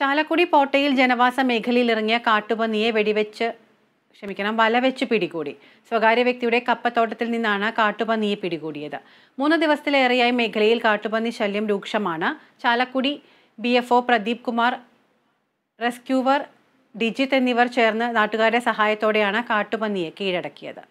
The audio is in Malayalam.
ചാലക്കുടി പോട്ടയിൽ ജനവാസ മേഖലയിൽ ഇറങ്ങിയ കാട്ടുപന്നിയെ വെടിവെച്ച് ക്ഷമിക്കണം വല വെച്ച് പിടികൂടി. സ്വകാര്യ വ്യക്തിയുടെ കപ്പത്തോട്ടത്തിൽ നിന്നാണ് കാട്ടുപന്നിയെ പിടികൂടിയത്. മൂന്ന് ദിവസത്തിലേറെയായി മേഖലയിൽ കാട്ടുപന്നി ശല്യം രൂക്ഷമാണ്. Chalakudy B F O Pradeep Kumar rescuer Dijith എന്നിവർ ചേർന്ന് നാട്ടുകാരുടെ സഹായത്തോടെയാണ് കാട്ടുപന്നിയെ കീഴടക്കിയത്.